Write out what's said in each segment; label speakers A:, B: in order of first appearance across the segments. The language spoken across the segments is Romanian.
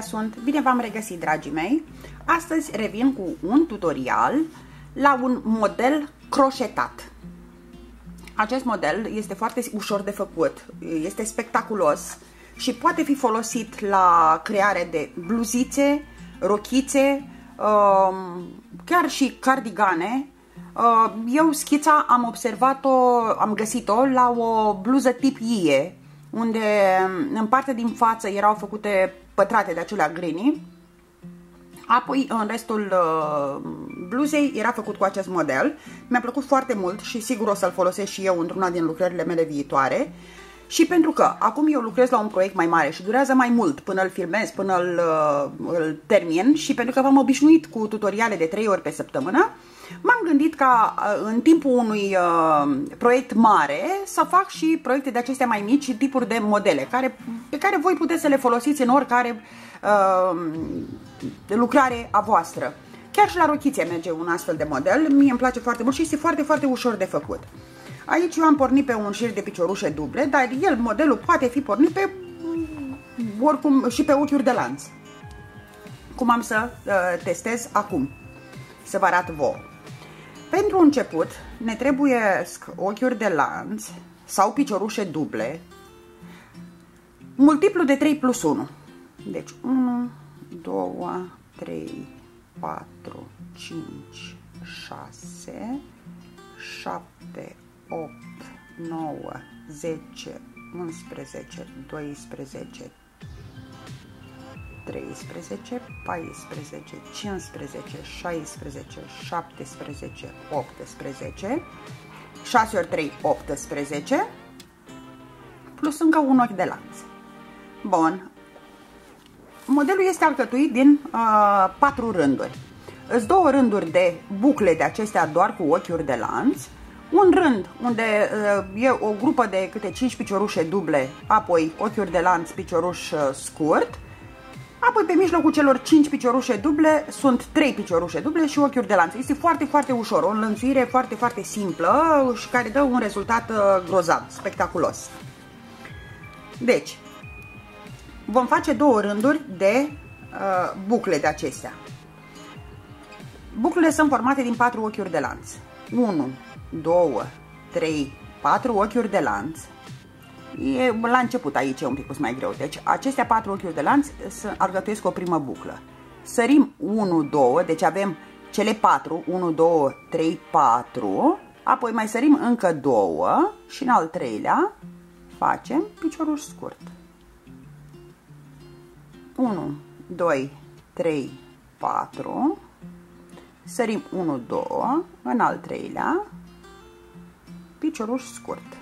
A: sunt, bine v-am regăsit dragii mei! Astăzi revin cu un tutorial la un model croșetat. Acest model este foarte ușor de făcut, este spectaculos și poate fi folosit la creare de bluzițe, rochițe, um, chiar și cardigane. Uh, eu schița am observat-o, am găsit-o la o bluză tip ie, unde um, în partea din față erau făcute pătrate de acelea grini. Apoi, în restul uh, bluzei era făcut cu acest model. Mi-a plăcut foarte mult și sigur o să-l folosesc și eu într-una din lucrările mele viitoare. Uh, și pentru că acum eu lucrez la un proiect mai mare și durează mai mult până îl filmez, până îl, uh, îl termin și pentru că v-am obișnuit cu tutoriale de 3 ori pe săptămână, m-am gândit ca uh, în timpul unui uh, proiect mare să fac și proiecte de acestea mai mici și tipuri de modele care, pe care voi puteți să le folosiți în oricare uh, lucrare a voastră. Chiar și la rochiție merge un astfel de model, mie îmi place foarte mult și este foarte, foarte ușor de făcut. Aici eu am pornit pe un șir de piciorușe duble, dar el, modelul, poate fi pornit pe mm, oricum și pe uchiuri de lanț. Cum am să uh, testez acum, să vă arăt vouă. Pentru început ne trebuie ochiuri de lanț sau piciorușe duble, multiplu de 3 plus 1. Deci 1, 2, 3, 4, 5, 6, 7, 8, 9, 10, 11, 12, 13, 14, 15, 16, 17, 18, 6 ori 3, 18, plus încă un ochi de lanț. Bun. Modelul este alcătuit din uh, patru rânduri. Îți două rânduri de bucle de acestea doar cu ochiuri de lanț un rând unde uh, e o grupă de câte 5 piciorușe duble, apoi ochiuri de lanț, picioruș uh, scurt, apoi pe mijlocul celor 5 piciorușe duble sunt 3 piciorușe duble și ochiuri de lanț. Este foarte, foarte ușor, o înlănțuire foarte, foarte simplă și care dă un rezultat uh, grozav, spectaculos. Deci, vom face două rânduri de uh, bucle de acestea. Buclele sunt formate din patru ochiuri de lanț. 1, 2, 3, 4 ochiuri de lanț. E, la început aici e un pic mai greu. Deci acestea patru ochiuri de lanț alcătuiesc o primă buclă. Sărim 1, 2, deci avem cele 4, 1, 2, 3, 4, apoi mai sărim încă 2 și în al treilea facem piciorul scurt. 1, 2, 3, 4, sărim 1, 2, în al treilea picioruș scurt.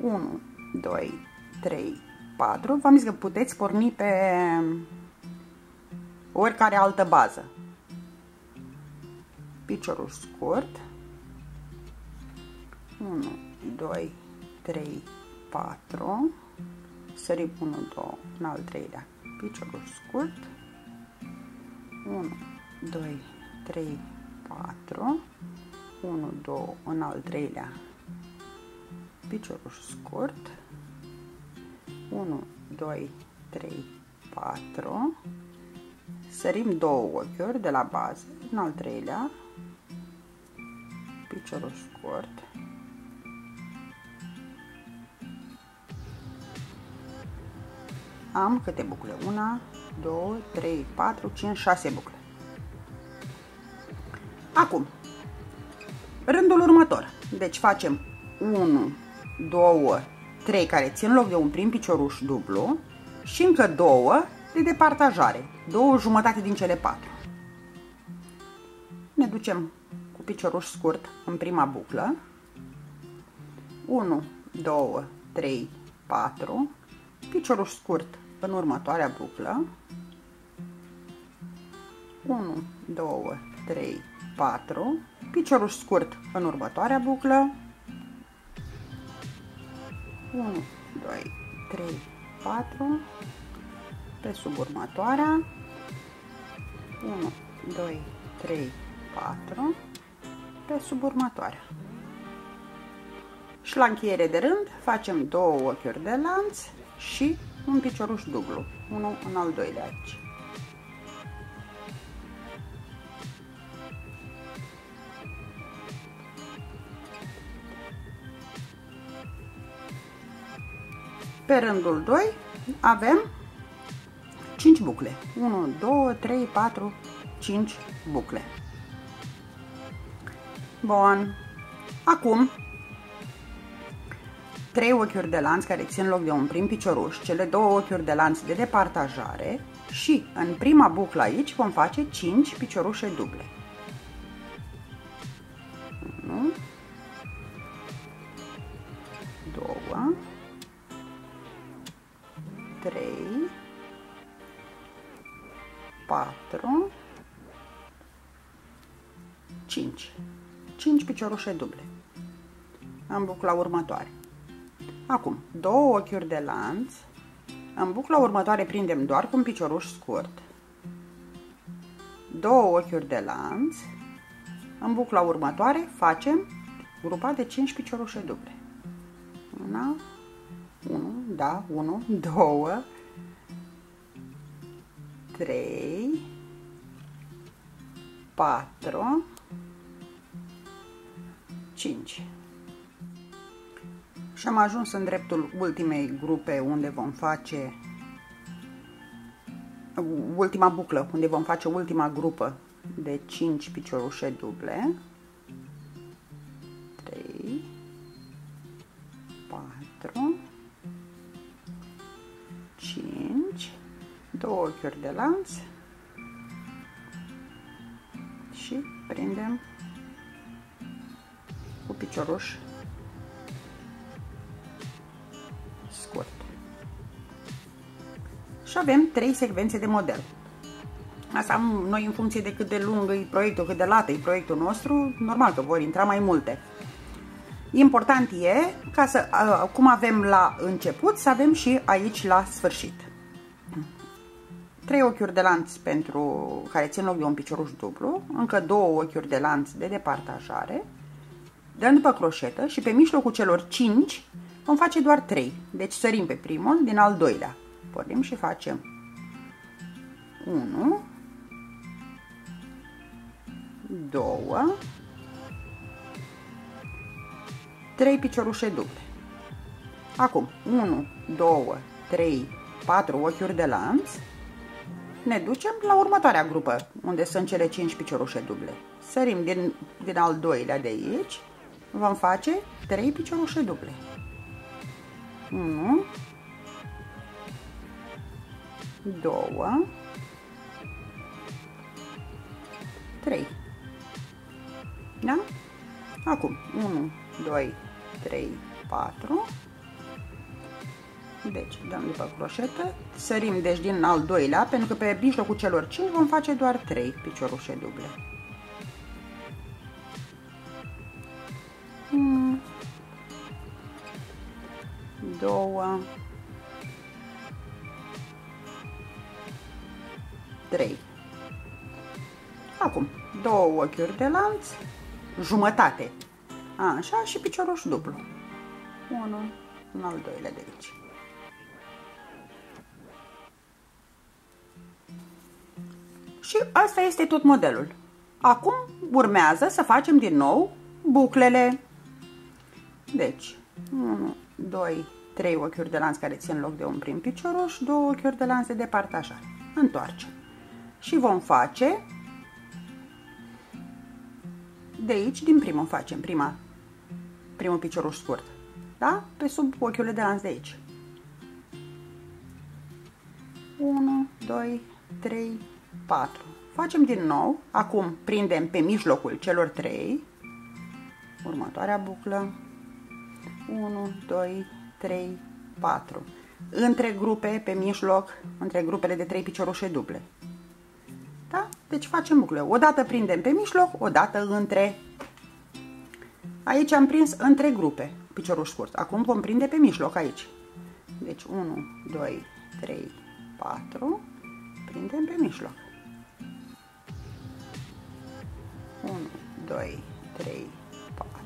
A: 1, 2, 3, 4. V-am zis că puteți porni pe oricare altă bază. Piciorul scurt. 1, 2, 3, 4. Sărim 1, 2, în al treilea. Piciorul scurt. 1, 2, 3, 4. 1, 2, în al treilea piciorul scurt, 1, 2, 3, 4, sărim două ochiuri de la bază, în al treilea, piciorul scurt, am câte bucle? 1, 2, 3, 4, 5, 6 bucle. Acum, rândul următor. Deci facem 1, 2, 3 care țin loc de un prim picioruș dublu și încă 2 de departajare, două jumătate din cele patru. Ne ducem cu picioruș scurt în prima buclă, 1, 2, 3, 4, picioruș scurt în următoarea buclă, 1, 2, 3, 4, piciorul scurt în următoarea buclă, 1, 2, 3, 4, pe sub următoarea, 1, 2, 3, 4, pe sub următoarea. Și la încheiere de rând facem două ochiuri de lanț și un picioruș dublu, unul în al doilea aici. Pe rândul 2 avem 5 bucle. 1, 2, 3, 4, 5 bucle. Bun. Acum, 3 ochiuri de lanț care țin loc de un prim picioruș, cele două ochiuri de lanț de departajare și în prima buclă aici vom face 5 piciorușe duble. o roșie duble. În bucla următoare. Acum, două ochiuri de lanț. În bucla următoare prindem doar cu un picioruș scurt. Două ochiuri de lanț. În bucla următoare facem grupa de 5 piciorușe duble. Una, 1, da, 1, 2, 3, 4, 5. Și am ajuns în dreptul ultimei grupe unde vom face ultima buclă, unde vom face ultima grupă de 5 piciorușe duble. 3 4 5 2 ochiuri de lanț și prindem cu picioruș scurt. Și avem trei secvențe de model. Asta am noi în funcție de cât de lung e proiectul, cât de lată e proiectul nostru, normal că vor intra mai multe. Important e ca să, cum avem la început, să avem și aici la sfârșit. Trei ochiuri de lanț pentru care țin loc de un picioruș dublu, încă două ochiuri de lanț de departajare, dăm după croșetă și pe mijlocul celor 5 vom face doar 3. Deci sărim pe primul din al doilea. Pornim și facem 1, 2, 3 piciorușe duble. Acum 1, 2, 3, 4 ochiuri de lanț. Ne ducem la următoarea grupă, unde sunt cele 5 piciorușe duble. Sărim din, din al doilea de aici vom face 3 piciorușe duble. 1 2 3 Da? Acum 1 2 3 4 deci dăm după croșetă, sărim deci din al doilea, pentru că pe mijlocul celor 5 vom face doar 3 piciorușe duble. două, trei. Acum, două ochiuri de lanț, jumătate, așa, și piciorul dublu. Unul, un al doilea de aici. Și asta este tot modelul. Acum urmează să facem din nou buclele. Deci, 1, 2, 3 ochiuri de lanț care țin loc de un prim picioruș, 2 ochiuri de lanț de departajare. Întoarcem. Și vom face de aici, din primul facem prima, primul picioruș scurt, da? Pe sub ochiul de lanț de aici. 1, 2, 3, 4. Facem din nou, acum prindem pe mijlocul celor 3, următoarea buclă, 1, 2, 3, 4. Între grupe, pe mijloc, între grupele de 3 piciorușe duble. Da? Deci facem bucle. O dată prindem pe mijloc, o dată între. Aici am prins între grupe, piciorul scurt. Acum vom prinde pe mijloc aici. Deci 1, 2, 3, 4, prindem pe mijloc. 1, 2, 3,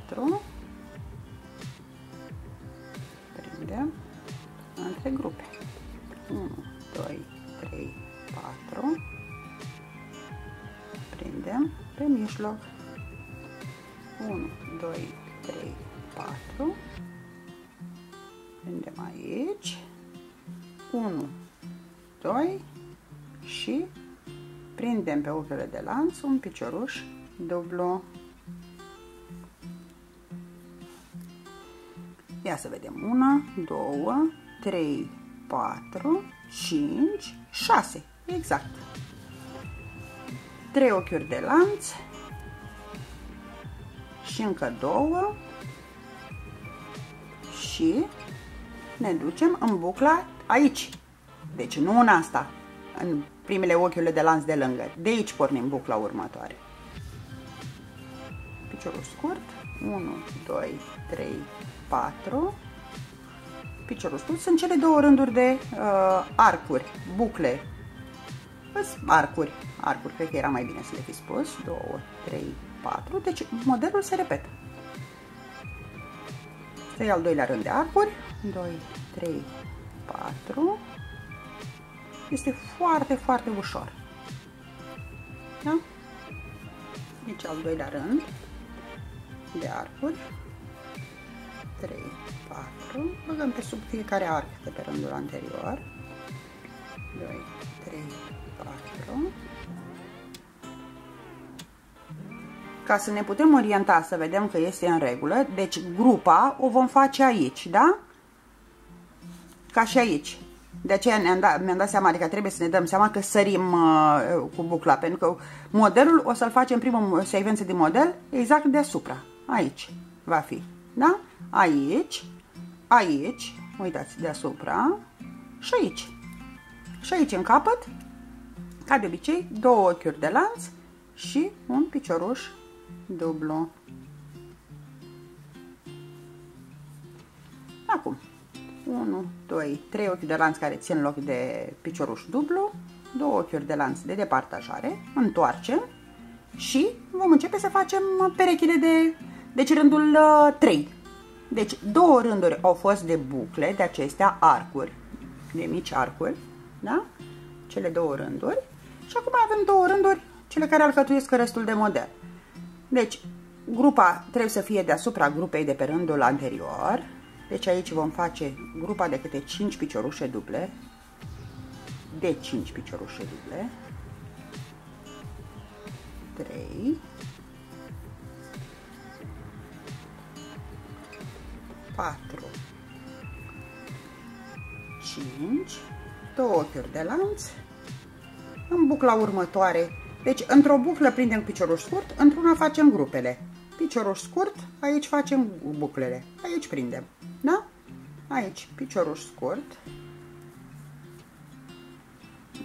A: 4, vlog. 1, 2, 3, 4. Prindem aici. 1, 2 și prindem pe unghiule de lanț un picioruș dublu. Ia să vedem. 1, 2, 3, 4, 5, 6. Exact. 3 ochiuri de lanț și încă două și ne ducem în bucla aici. Deci nu în asta, în primele ochiule de lanț de lângă. De aici pornim bucla următoare. Piciorul scurt, 1, 2, 3, 4, piciorul scurt. Sunt cele două rânduri de uh, arcuri, bucle, arcuri, arcuri, cred că era mai bine să le fi spus, 2, 3, 4, deci modelul se repetă. Să iau al doilea rând de arcuri, 2, 3, 4. Este foarte, foarte ușor. Da? Deci al doilea rând de arcuri, 3, 4, băgăm pe sub fiecare arc de pe rândul anterior, ca să ne putem orienta, să vedem că este în regulă, deci grupa o vom face aici, da? Ca și aici. De aceea mi-am dat, mi dat seama, adică trebuie să ne dăm seama că sărim uh, cu bucla, pentru că modelul o să-l facem prima secvență de model exact deasupra. Aici va fi, da? Aici, aici, uitați, deasupra și aici. Și aici în capăt, ca de obicei, două ochiuri de lanț și un picioruș dublu. Acum, 1, 2, 3 ochi de lanț care țin loc de picioruș dublu, 2 ochiuri de lanț de departajare, întoarcem și vom începe să facem perechile de deci rândul 3. Uh, deci două rânduri au fost de bucle, de acestea arcuri, de mici arcuri, da? Cele două rânduri. Și acum avem două rânduri, cele care alcătuiesc restul de model. Deci, grupa trebuie să fie deasupra grupei de pe rândul anterior. Deci aici vom face grupa de câte 5 piciorușe duble. De 5 piciorușe duble. 3 4 5 două ochiuri de lanț în bucla următoare deci, într-o buclă prindem piciorul scurt, într-una facem grupele. Piciorul scurt, aici facem buclele. Aici prindem. Da? Aici, piciorul scurt,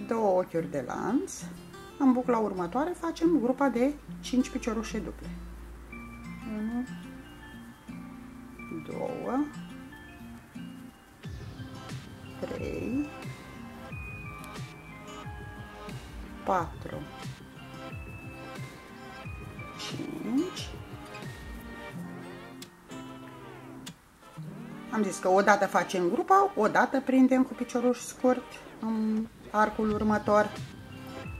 A: două ochiuri de lanț, în bucla următoare facem grupa de 5 piciorușe duple. că odată facem grupa, odată prindem cu piciorul scurt în arcul următor.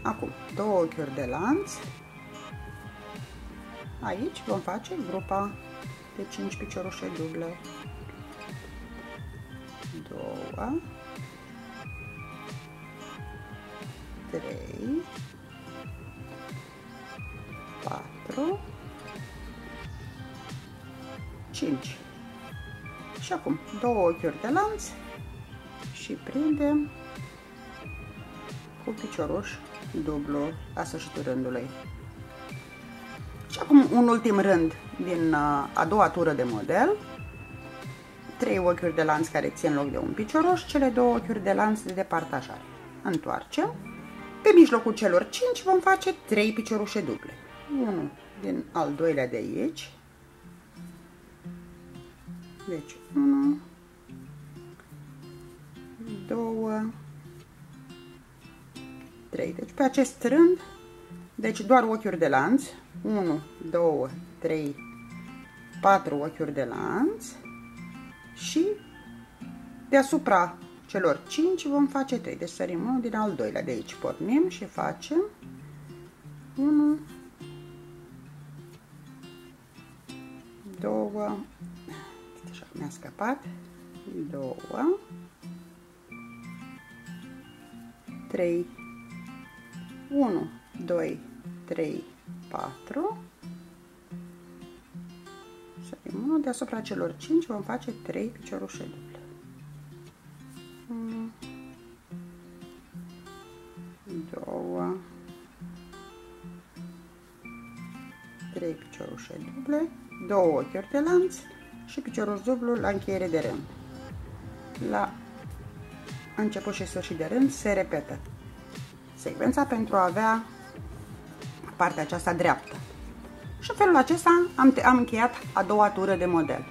A: Acum, două ochiuri de lanț. Aici vom face grupa de 5 piciorușe duble. 2 3 4 5 și acum două ochiuri de lanț și prindem cu picioruș dublu la sfârșitul rândului. Și acum un ultim rând din uh, a doua tură de model. Trei ochiuri de lanț care țin loc de un picioruș, cele două ochiuri de lanț de departajare. Întoarcem. Pe mijlocul celor 5 vom face 3 piciorușe duble. Unul din al doilea de aici, deci 1, 2, 3. Deci pe acest rând, deci doar ochiuri de lanț. 1, 2, 3, 4 ochiuri de lanț și deasupra celor 5 vom face 3. Deci sărim unul din al doilea. De aici pornim și facem 1, 2, Așa, mi-a scăpat. Două. Trei. Unu, doi, trei, patru. să Sărim unul deasupra celor cinci, vom face trei piciorușe duble. Unu, două, trei piciorușe duble, două ochiuri de lanț, și piciorul dublu la încheiere de rând. La început și sfârșit de rând se repetă secvența pentru a avea partea aceasta dreaptă. Și în felul acesta am, am încheiat a doua tură de model.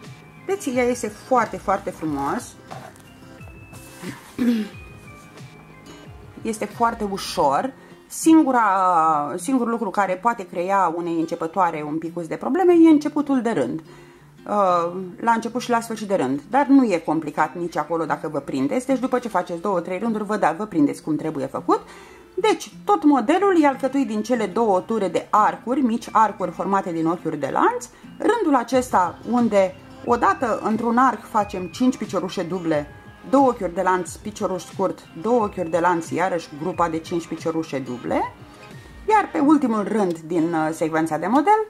A: Deci ea este foarte, foarte frumos. Este foarte ușor. Singura, singurul lucru care poate crea unei începătoare un picus de probleme e începutul de rând. Uh, la început și la sfârșit de rând. Dar nu e complicat nici acolo dacă vă prindeți. Deci după ce faceți două, trei rânduri, vă, da, vă prindeți cum trebuie făcut. Deci, tot modelul e alcătuit din cele două ture de arcuri, mici arcuri formate din ochiuri de lanț. Rândul acesta unde odată într-un arc facem 5 piciorușe duble, 2 ochiuri de lanț, piciorul scurt, 2 ochiuri de lanț, iarăși grupa de 5 piciorușe duble. Iar pe ultimul rând din uh, secvența de model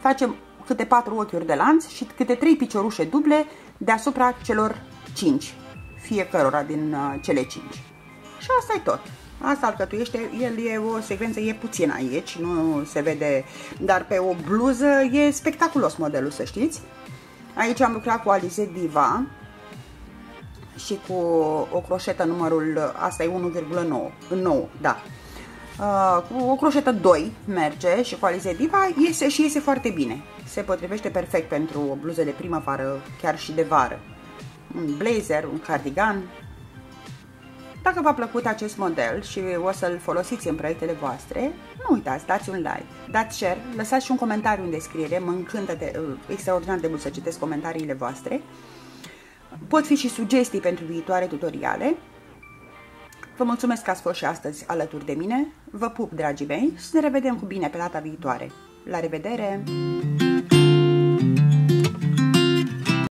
A: facem câte patru ochiuri de lanț și câte trei piciorușe duble deasupra celor cinci, fiecărora din uh, cele cinci. Și asta e tot. Asta alcătuiește, el e o secvență, e puțin aici, nu se vede, dar pe o bluză e spectaculos modelul, să știți. Aici am lucrat cu Alize Diva și cu o croșetă numărul, asta e 1,9, 9, da, Uh, cu o croșetă 2 merge și cu alize diva iese și iese foarte bine. Se potrivește perfect pentru o bluză de primăvară, chiar și de vară. Un blazer, un cardigan. Dacă v-a plăcut acest model și o să-l folosiți în proiectele voastre, nu uitați, dați un like, dați share, lăsați și un comentariu în descriere, mă încântă de, uh, extraordinar de mult să citesc comentariile voastre. Pot fi și sugestii pentru viitoare tutoriale Vă mulțumesc că ați fost și astăzi alături de mine. Vă pup, dragii mei, și ne revedem cu bine pe data viitoare. La revedere!